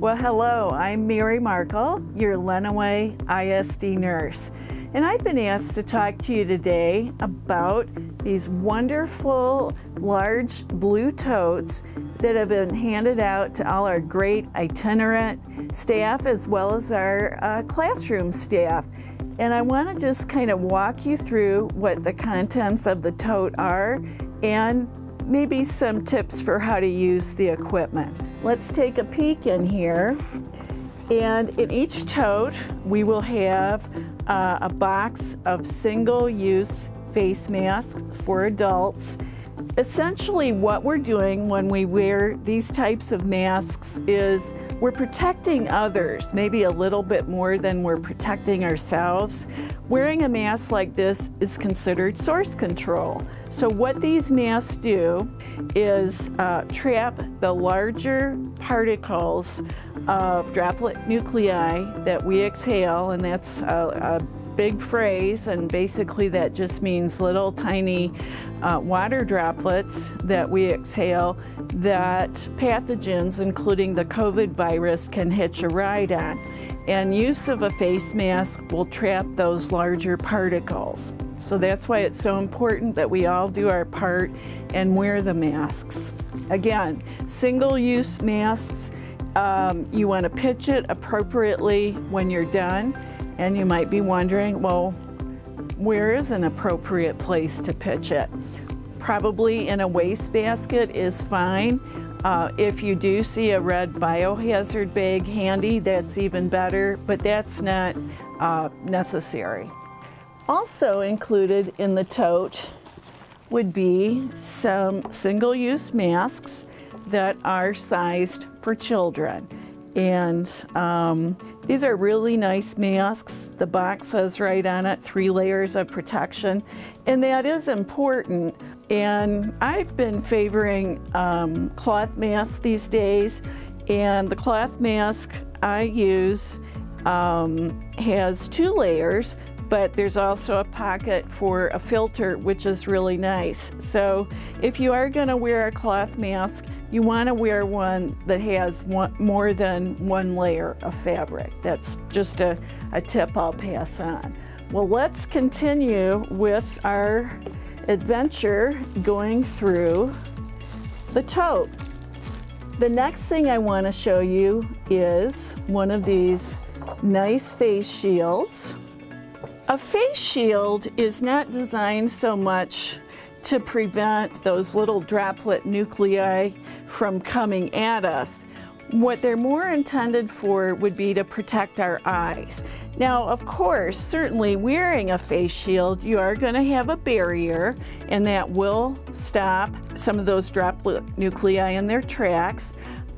Well, hello, I'm Mary Markle, your Lenawee ISD nurse. And I've been asked to talk to you today about these wonderful large blue totes that have been handed out to all our great itinerant staff as well as our uh, classroom staff. And I want to just kind of walk you through what the contents of the tote are and maybe some tips for how to use the equipment. Let's take a peek in here. And in each tote, we will have uh, a box of single-use face masks for adults. Essentially, what we're doing when we wear these types of masks is we're protecting others, maybe a little bit more than we're protecting ourselves. Wearing a mask like this is considered source control. So what these masks do is uh, trap the larger particles of droplet nuclei that we exhale, and that's a, a big phrase, and basically that just means little tiny uh, water droplets that we exhale that pathogens, including the COVID virus, can hitch a ride on. And use of a face mask will trap those larger particles. So that's why it's so important that we all do our part and wear the masks. Again, single-use masks, um, you want to pitch it appropriately when you're done. And you might be wondering, well, where is an appropriate place to pitch it? Probably in a wastebasket is fine. Uh, if you do see a red biohazard bag handy, that's even better, but that's not uh, necessary. Also included in the tote would be some single-use masks that are sized for children. And um, these are really nice masks. The box says right on it, three layers of protection. And that is important. And I've been favoring um, cloth masks these days. And the cloth mask I use um, has two layers, but there's also a pocket for a filter, which is really nice. So if you are gonna wear a cloth mask, you wanna wear one that has one, more than one layer of fabric. That's just a, a tip I'll pass on. Well, let's continue with our adventure going through the tote. The next thing I want to show you is one of these nice face shields. A face shield is not designed so much to prevent those little droplet nuclei from coming at us. What they're more intended for would be to protect our eyes. Now, of course, certainly wearing a face shield, you are going to have a barrier, and that will stop some of those droplet nuclei in their tracks.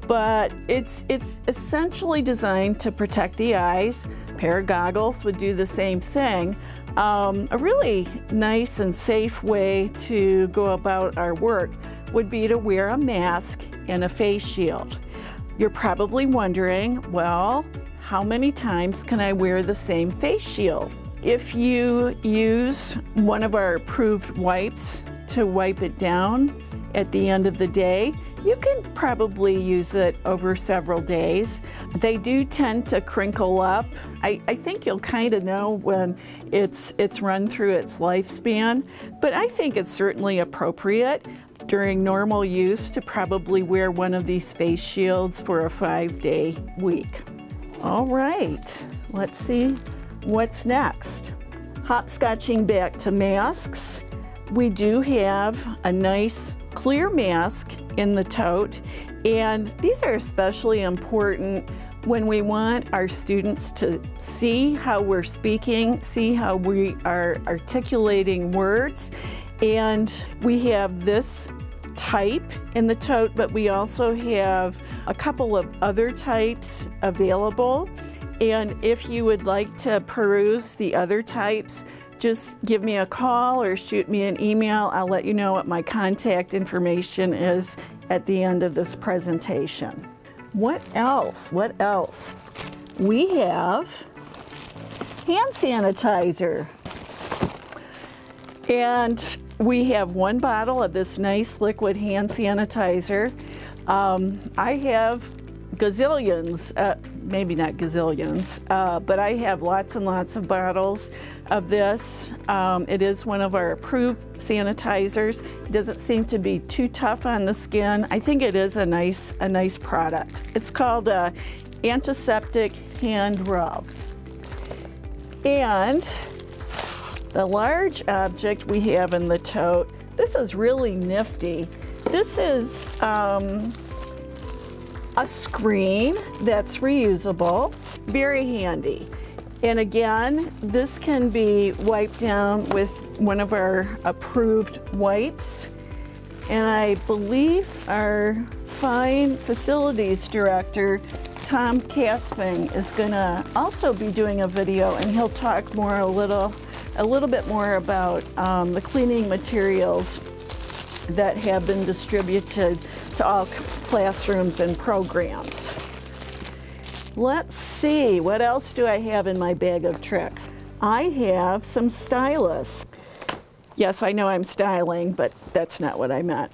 But it's, it's essentially designed to protect the eyes pair of goggles would do the same thing. Um, a really nice and safe way to go about our work would be to wear a mask and a face shield. You're probably wondering, well, how many times can I wear the same face shield? If you use one of our approved wipes to wipe it down at the end of the day, you can probably use it over several days. They do tend to crinkle up. I, I think you'll kind of know when it's, it's run through its lifespan, but I think it's certainly appropriate during normal use to probably wear one of these face shields for a five day week. All right, let's see what's next. Hopscotching back to masks, we do have a nice clear mask in the tote. And these are especially important when we want our students to see how we're speaking, see how we are articulating words. And we have this type in the tote, but we also have a couple of other types available. And if you would like to peruse the other types, just give me a call or shoot me an email. I'll let you know what my contact information is at the end of this presentation. What else? What else? We have hand sanitizer. And we have one bottle of this nice liquid hand sanitizer. Um, I have gazillions, uh, maybe not gazillions, uh, but I have lots and lots of bottles of this. Um, it is one of our approved sanitizers. It doesn't seem to be too tough on the skin. I think it is a nice, a nice product. It's called a uh, antiseptic hand rub. And the large object we have in the tote, this is really nifty. This is um, a screen that's reusable, very handy. And again, this can be wiped down with one of our approved wipes. And I believe our fine facilities director, Tom Casping, is gonna also be doing a video and he'll talk more a little, a little bit more about um, the cleaning materials that have been distributed to all classrooms and programs. Let's see, what else do I have in my bag of tricks? I have some stylus. Yes, I know I'm styling, but that's not what I meant.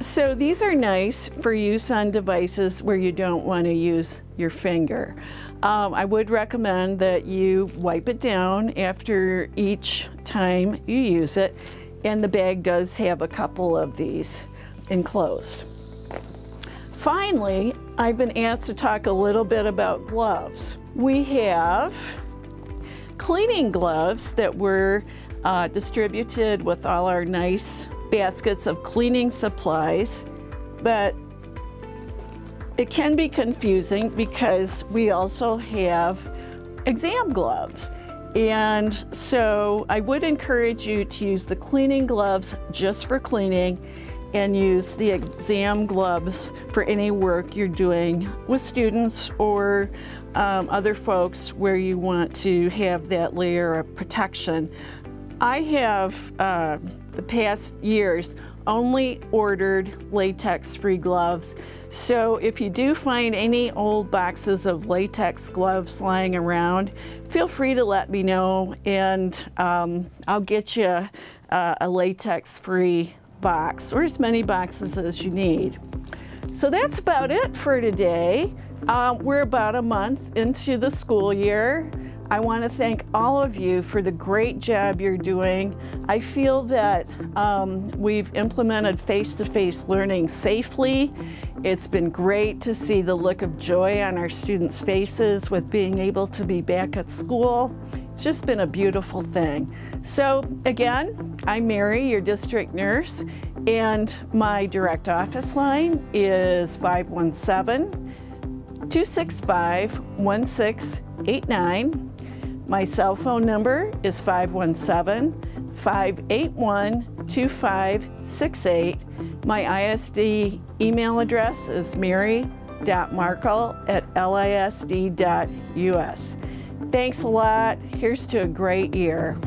So these are nice for use on devices where you don't want to use your finger. Um, I would recommend that you wipe it down after each time you use it and the bag does have a couple of these enclosed. Finally, I've been asked to talk a little bit about gloves. We have cleaning gloves that were uh, distributed with all our nice baskets of cleaning supplies, but it can be confusing because we also have exam gloves. And so I would encourage you to use the cleaning gloves just for cleaning and use the exam gloves for any work you're doing with students or um, other folks where you want to have that layer of protection. I have, uh, the past years, only ordered latex-free gloves. So if you do find any old boxes of latex gloves lying around, feel free to let me know and um, I'll get you uh, a latex-free box or as many boxes as you need. So that's about it for today. Uh, we're about a month into the school year. I want to thank all of you for the great job you're doing. I feel that um, we've implemented face-to-face -face learning safely. It's been great to see the look of joy on our students' faces with being able to be back at school. It's just been a beautiful thing. So again, I'm Mary, your district nurse, and my direct office line is 517 265 1689. My cell phone number is 517 581 2568. My ISD email address is mary.markle at lisd.us. Thanks a lot. Here's to a great year.